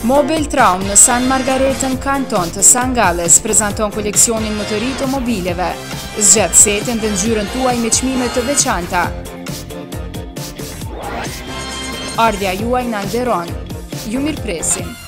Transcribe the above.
Mobil Traum në San Margaretën kanton të San Gales prezenton koleksionin më të rritë të mobileve. Zgjatë setin dhe nëgjyrën tuaj me qmime të veçanta. Ardja juaj në Anderon. Ju mirë presim.